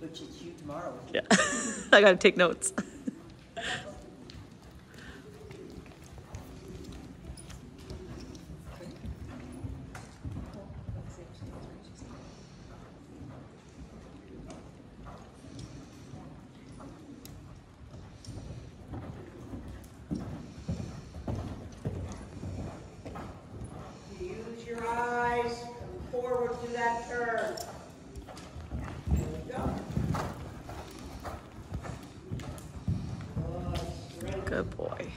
Which it's you tomorrow. Yeah, I gotta take notes. Good boy.